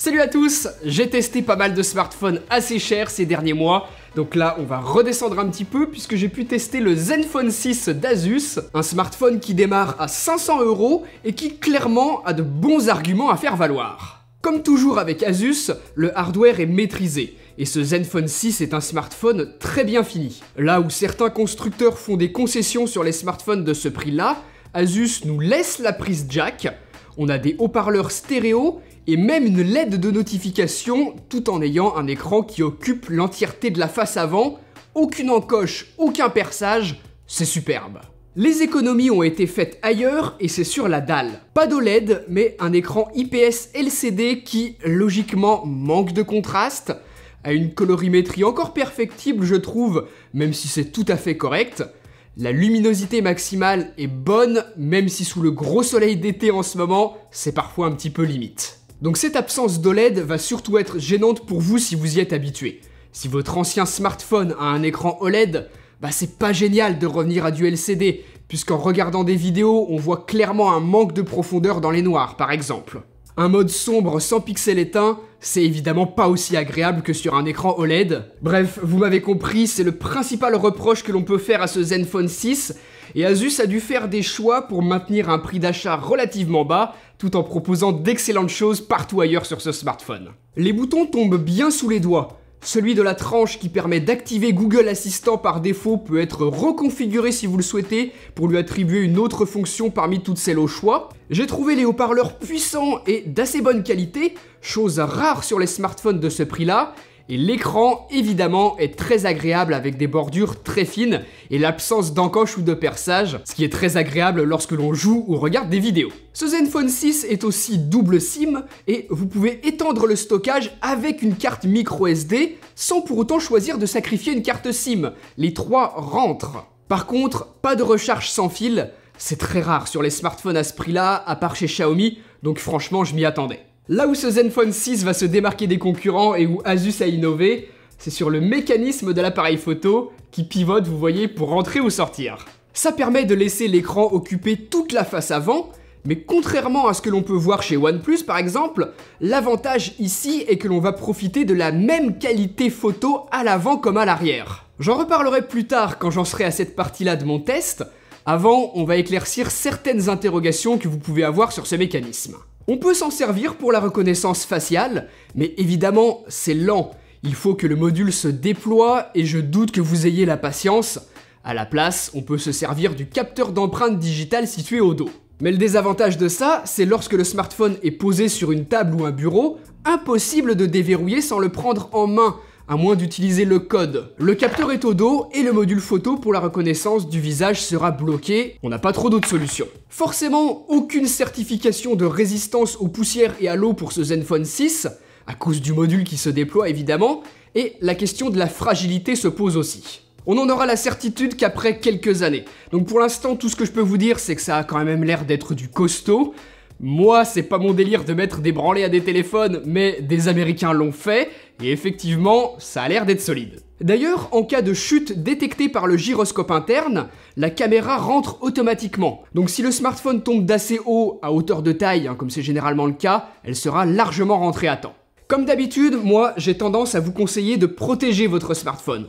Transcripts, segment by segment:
Salut à tous J'ai testé pas mal de smartphones assez chers ces derniers mois, donc là on va redescendre un petit peu puisque j'ai pu tester le Zenfone 6 d'Asus, un smartphone qui démarre à 500 euros et qui clairement a de bons arguments à faire valoir. Comme toujours avec Asus, le hardware est maîtrisé, et ce Zenfone 6 est un smartphone très bien fini. Là où certains constructeurs font des concessions sur les smartphones de ce prix-là, Asus nous laisse la prise jack, on a des haut-parleurs stéréo et même une LED de notification tout en ayant un écran qui occupe l'entièreté de la face avant, aucune encoche, aucun perçage, c'est superbe. Les économies ont été faites ailleurs et c'est sur la dalle. Pas d'OLED, mais un écran IPS LCD qui, logiquement, manque de contraste, a une colorimétrie encore perfectible, je trouve, même si c'est tout à fait correct. La luminosité maximale est bonne, même si sous le gros soleil d'été en ce moment, c'est parfois un petit peu limite. Donc cette absence d'OLED va surtout être gênante pour vous si vous y êtes habitué. Si votre ancien smartphone a un écran OLED, bah c'est pas génial de revenir à du LCD, puisqu'en regardant des vidéos, on voit clairement un manque de profondeur dans les noirs par exemple. Un mode sombre sans pixels éteints, c'est évidemment pas aussi agréable que sur un écran OLED. Bref, vous m'avez compris, c'est le principal reproche que l'on peut faire à ce Zenfone 6, et Asus a dû faire des choix pour maintenir un prix d'achat relativement bas, tout en proposant d'excellentes choses partout ailleurs sur ce smartphone. Les boutons tombent bien sous les doigts, celui de la tranche qui permet d'activer Google Assistant par défaut peut être reconfiguré si vous le souhaitez pour lui attribuer une autre fonction parmi toutes celles au choix. J'ai trouvé les haut-parleurs puissants et d'assez bonne qualité, chose rare sur les smartphones de ce prix-là, et l'écran, évidemment, est très agréable avec des bordures très fines et l'absence d'encoche ou de perçage, ce qui est très agréable lorsque l'on joue ou regarde des vidéos. Ce Zenfone 6 est aussi double SIM et vous pouvez étendre le stockage avec une carte micro SD sans pour autant choisir de sacrifier une carte SIM. Les trois rentrent. Par contre, pas de recharge sans fil, c'est très rare sur les smartphones à ce prix-là, à part chez Xiaomi, donc franchement je m'y attendais. Là où ce Zenfone 6 va se démarquer des concurrents et où Asus a innové, c'est sur le mécanisme de l'appareil photo qui pivote, vous voyez, pour rentrer ou sortir. Ça permet de laisser l'écran occuper toute la face avant, mais contrairement à ce que l'on peut voir chez OnePlus par exemple, l'avantage ici est que l'on va profiter de la même qualité photo à l'avant comme à l'arrière. J'en reparlerai plus tard quand j'en serai à cette partie-là de mon test. Avant, on va éclaircir certaines interrogations que vous pouvez avoir sur ce mécanisme. On peut s'en servir pour la reconnaissance faciale, mais évidemment, c'est lent. Il faut que le module se déploie et je doute que vous ayez la patience. À la place, on peut se servir du capteur d'empreinte digitale situé au dos. Mais le désavantage de ça, c'est lorsque le smartphone est posé sur une table ou un bureau, impossible de déverrouiller sans le prendre en main, à moins d'utiliser le code. Le capteur est au dos et le module photo pour la reconnaissance du visage sera bloqué, on n'a pas trop d'autres solutions. Forcément, aucune certification de résistance aux poussières et à l'eau pour ce Zenfone 6, à cause du module qui se déploie évidemment, et la question de la fragilité se pose aussi. On en aura la certitude qu'après quelques années. Donc pour l'instant, tout ce que je peux vous dire, c'est que ça a quand même l'air d'être du costaud. Moi, c'est pas mon délire de mettre des branlés à des téléphones, mais des Américains l'ont fait, et effectivement, ça a l'air d'être solide. D'ailleurs, en cas de chute détectée par le gyroscope interne, la caméra rentre automatiquement. Donc si le smartphone tombe d'assez haut, à hauteur de taille, hein, comme c'est généralement le cas, elle sera largement rentrée à temps. Comme d'habitude, moi, j'ai tendance à vous conseiller de protéger votre smartphone.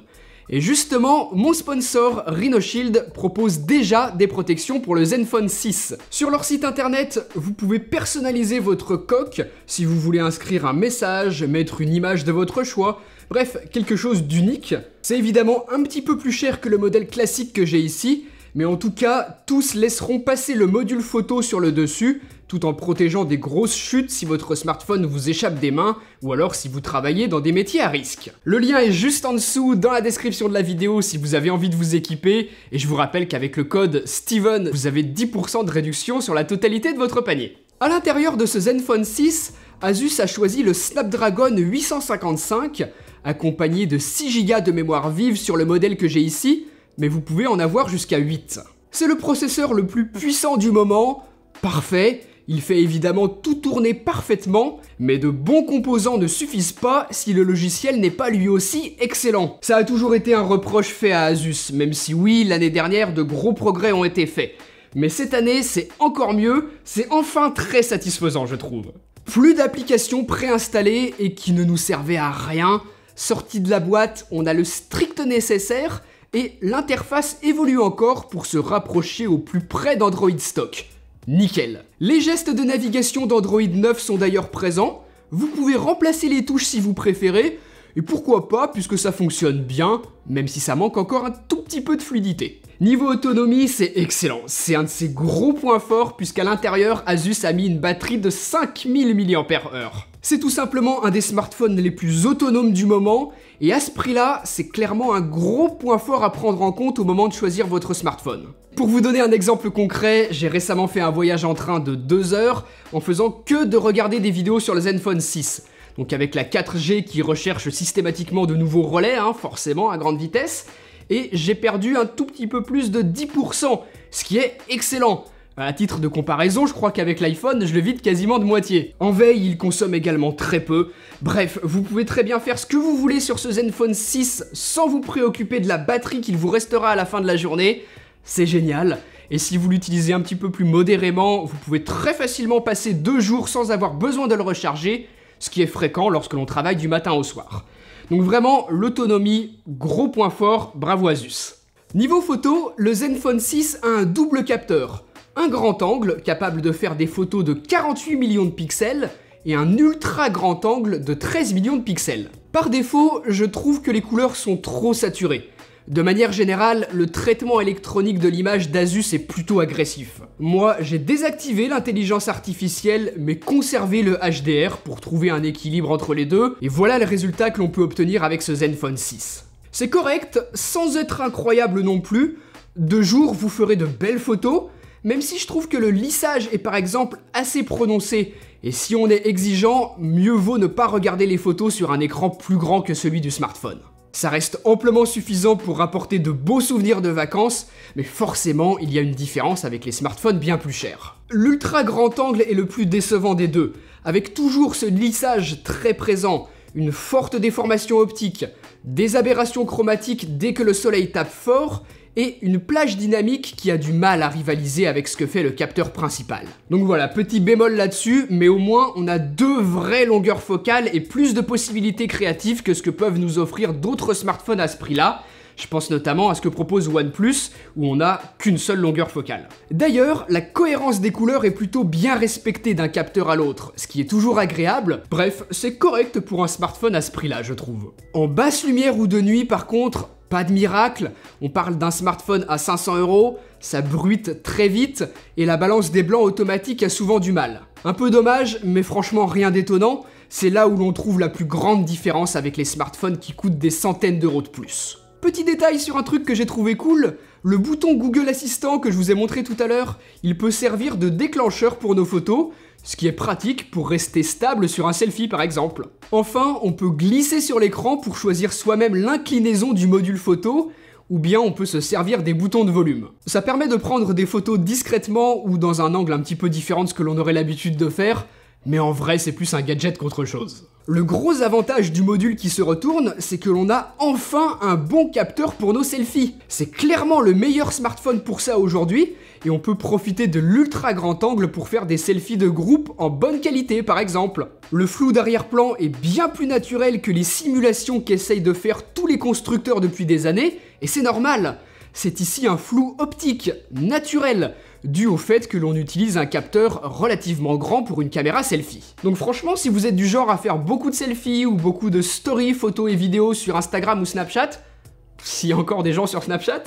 Et justement, mon sponsor RhinoShield propose déjà des protections pour le Zenfone 6. Sur leur site internet, vous pouvez personnaliser votre coque si vous voulez inscrire un message, mettre une image de votre choix, bref, quelque chose d'unique. C'est évidemment un petit peu plus cher que le modèle classique que j'ai ici, mais en tout cas, tous laisseront passer le module photo sur le dessus, tout en protégeant des grosses chutes si votre smartphone vous échappe des mains ou alors si vous travaillez dans des métiers à risque. Le lien est juste en dessous dans la description de la vidéo si vous avez envie de vous équiper et je vous rappelle qu'avec le code STEVEN, vous avez 10% de réduction sur la totalité de votre panier. À l'intérieur de ce Zenfone 6, Asus a choisi le Snapdragon 855 accompagné de 6 Go de mémoire vive sur le modèle que j'ai ici, mais vous pouvez en avoir jusqu'à 8. C'est le processeur le plus puissant du moment, parfait, il fait évidemment tout tourner parfaitement, mais de bons composants ne suffisent pas si le logiciel n'est pas lui aussi excellent. Ça a toujours été un reproche fait à Asus, même si oui, l'année dernière, de gros progrès ont été faits. Mais cette année, c'est encore mieux, c'est enfin très satisfaisant, je trouve. Plus d'applications préinstallées et qui ne nous servaient à rien. Sorti de la boîte, on a le strict nécessaire et l'interface évolue encore pour se rapprocher au plus près d'Android stock. Nickel. Les gestes de navigation d'Android 9 sont d'ailleurs présents. Vous pouvez remplacer les touches si vous préférez, et pourquoi pas puisque ça fonctionne bien, même si ça manque encore un tout petit peu de fluidité. Niveau autonomie, c'est excellent. C'est un de ses gros points forts puisqu'à l'intérieur, Asus a mis une batterie de 5000 mAh. C'est tout simplement un des smartphones les plus autonomes du moment et à ce prix-là, c'est clairement un gros point fort à prendre en compte au moment de choisir votre smartphone. Pour vous donner un exemple concret, j'ai récemment fait un voyage en train de 2 heures en faisant que de regarder des vidéos sur le Zenfone 6. Donc avec la 4G qui recherche systématiquement de nouveaux relais, hein, forcément à grande vitesse, et j'ai perdu un tout petit peu plus de 10%, ce qui est excellent. À titre de comparaison, je crois qu'avec l'iPhone, je le vide quasiment de moitié. En veille, il consomme également très peu. Bref, vous pouvez très bien faire ce que vous voulez sur ce Zenfone 6 sans vous préoccuper de la batterie qu'il vous restera à la fin de la journée. C'est génial. Et si vous l'utilisez un petit peu plus modérément, vous pouvez très facilement passer deux jours sans avoir besoin de le recharger, ce qui est fréquent lorsque l'on travaille du matin au soir. Donc vraiment, l'autonomie, gros point fort, bravo Asus. Niveau photo, le Zenfone 6 a un double capteur. Un grand angle, capable de faire des photos de 48 millions de pixels, et un ultra grand angle de 13 millions de pixels. Par défaut, je trouve que les couleurs sont trop saturées. De manière générale, le traitement électronique de l'image d'Asus est plutôt agressif. Moi, j'ai désactivé l'intelligence artificielle, mais conservé le HDR pour trouver un équilibre entre les deux, et voilà le résultat que l'on peut obtenir avec ce Zenfone 6. C'est correct, sans être incroyable non plus. De jour, vous ferez de belles photos, même si je trouve que le lissage est par exemple assez prononcé, et si on est exigeant, mieux vaut ne pas regarder les photos sur un écran plus grand que celui du smartphone. Ça reste amplement suffisant pour rapporter de beaux souvenirs de vacances, mais forcément, il y a une différence avec les smartphones bien plus chers. L'ultra grand angle est le plus décevant des deux, avec toujours ce lissage très présent, une forte déformation optique, des aberrations chromatiques dès que le soleil tape fort, et une plage dynamique qui a du mal à rivaliser avec ce que fait le capteur principal. Donc voilà, petit bémol là-dessus, mais au moins on a deux vraies longueurs focales et plus de possibilités créatives que ce que peuvent nous offrir d'autres smartphones à ce prix-là. Je pense notamment à ce que propose OnePlus, où on n'a qu'une seule longueur focale. D'ailleurs, la cohérence des couleurs est plutôt bien respectée d'un capteur à l'autre, ce qui est toujours agréable. Bref, c'est correct pour un smartphone à ce prix-là, je trouve. En basse lumière ou de nuit, par contre, pas de miracle, on parle d'un smartphone à 500 euros, ça bruite très vite et la balance des blancs automatique a souvent du mal. Un peu dommage, mais franchement rien d'étonnant, c'est là où l'on trouve la plus grande différence avec les smartphones qui coûtent des centaines d'euros de plus. Petit détail sur un truc que j'ai trouvé cool, le bouton Google Assistant que je vous ai montré tout à l'heure, il peut servir de déclencheur pour nos photos, ce qui est pratique pour rester stable sur un selfie par exemple. Enfin, on peut glisser sur l'écran pour choisir soi-même l'inclinaison du module photo, ou bien on peut se servir des boutons de volume. Ça permet de prendre des photos discrètement ou dans un angle un petit peu différent de ce que l'on aurait l'habitude de faire, mais en vrai c'est plus un gadget qu'autre chose. Le gros avantage du module qui se retourne, c'est que l'on a enfin un bon capteur pour nos selfies. C'est clairement le meilleur smartphone pour ça aujourd'hui, et on peut profiter de l'ultra grand angle pour faire des selfies de groupe en bonne qualité par exemple. Le flou d'arrière-plan est bien plus naturel que les simulations qu'essayent de faire tous les constructeurs depuis des années, et c'est normal. C'est ici un flou optique, naturel, dû au fait que l'on utilise un capteur relativement grand pour une caméra selfie. Donc franchement, si vous êtes du genre à faire beaucoup de selfies ou beaucoup de stories, photos et vidéos sur Instagram ou Snapchat, s'il y a encore des gens sur Snapchat,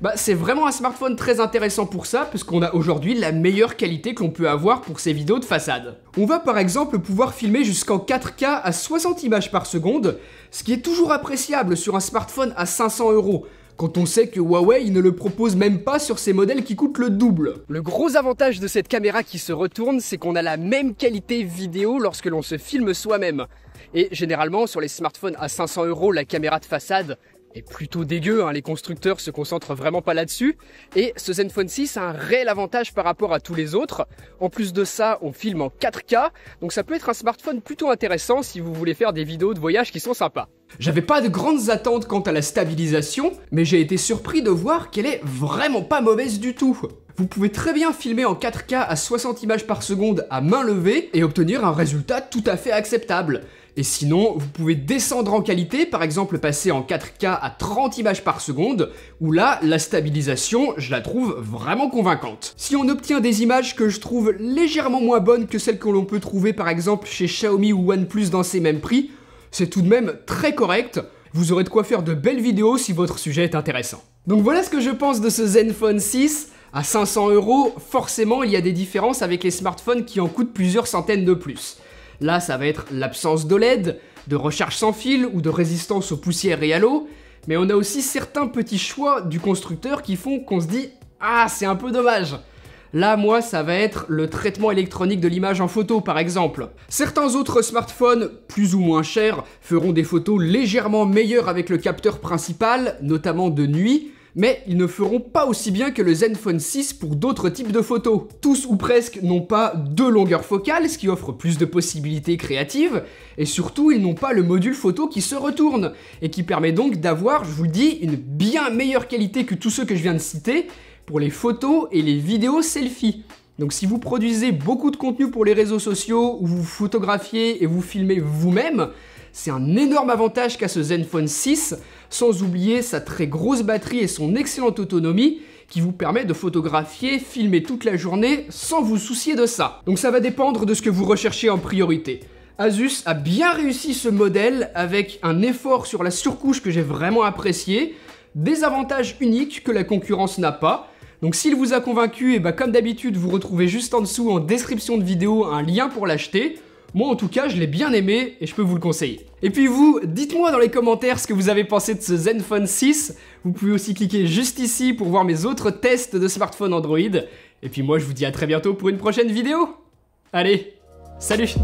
bah, c'est vraiment un smartphone très intéressant pour ça, puisqu'on a aujourd'hui la meilleure qualité que l'on peut avoir pour ces vidéos de façade. On va par exemple pouvoir filmer jusqu'en 4K à 60 images par seconde, ce qui est toujours appréciable sur un smartphone à 500 euros, quand on sait que Huawei ne le propose même pas sur ses modèles qui coûtent le double. Le gros avantage de cette caméra qui se retourne, c'est qu'on a la même qualité vidéo lorsque l'on se filme soi-même. Et généralement, sur les smartphones à 500 euros, la caméra de façade, est plutôt dégueu, hein. les constructeurs se concentrent vraiment pas là-dessus. Et ce Zenfone 6 a un réel avantage par rapport à tous les autres. En plus de ça, on filme en 4K, donc ça peut être un smartphone plutôt intéressant si vous voulez faire des vidéos de voyage qui sont sympas. J'avais pas de grandes attentes quant à la stabilisation, mais j'ai été surpris de voir qu'elle est vraiment pas mauvaise du tout. vous pouvez très bien filmer en 4K à 60 images par seconde à main levée et obtenir un résultat tout à fait acceptable. Et sinon, vous pouvez descendre en qualité, par exemple passer en 4K à 30 images par seconde, où là, la stabilisation, je la trouve vraiment convaincante. Si on obtient des images que je trouve légèrement moins bonnes que celles que l'on peut trouver par exemple chez Xiaomi ou OnePlus dans ces mêmes prix, c'est tout de même très correct. Vous aurez de quoi faire de belles vidéos si votre sujet est intéressant. Donc voilà ce que je pense de ce Zenfone 6. À 500 euros, forcément, il y a des différences avec les smartphones qui en coûtent plusieurs centaines de plus. Là, ça va être l'absence d'OLED, de recharge sans fil ou de résistance aux poussières et à l'eau, mais on a aussi certains petits choix du constructeur qui font qu'on se dit « Ah, c'est un peu dommage !» Là, moi, ça va être le traitement électronique de l'image en photo, par exemple. Certains autres smartphones, plus ou moins chers, feront des photos légèrement meilleures avec le capteur principal, notamment de nuit, mais ils ne feront pas aussi bien que le Zenfone 6 pour d'autres types de photos. Tous ou presque n'ont pas deux longueurs focales, ce qui offre plus de possibilités créatives, et surtout ils n'ont pas le module photo qui se retourne, et qui permet donc d'avoir, je vous le dis, une bien meilleure qualité que tous ceux que je viens de citer pour les photos et les vidéos selfies. Donc si vous produisez beaucoup de contenu pour les réseaux sociaux, ou vous photographiez et vous filmez vous-même, c'est un énorme avantage qu'a ce Zenfone 6, sans oublier sa très grosse batterie et son excellente autonomie qui vous permet de photographier, filmer toute la journée sans vous soucier de ça. Donc ça va dépendre de ce que vous recherchez en priorité. Asus a bien réussi ce modèle avec un effort sur la surcouche que j'ai vraiment apprécié, des avantages uniques que la concurrence n'a pas, donc s'il vous a convaincu, et bah comme d'habitude, vous retrouvez juste en dessous en description de vidéo un lien pour l'acheter. Moi en tout cas, je l'ai bien aimé et je peux vous le conseiller. Et puis vous, dites-moi dans les commentaires ce que vous avez pensé de ce Zenfone 6. Vous pouvez aussi cliquer juste ici pour voir mes autres tests de smartphone Android. Et puis moi, je vous dis à très bientôt pour une prochaine vidéo. Allez, salut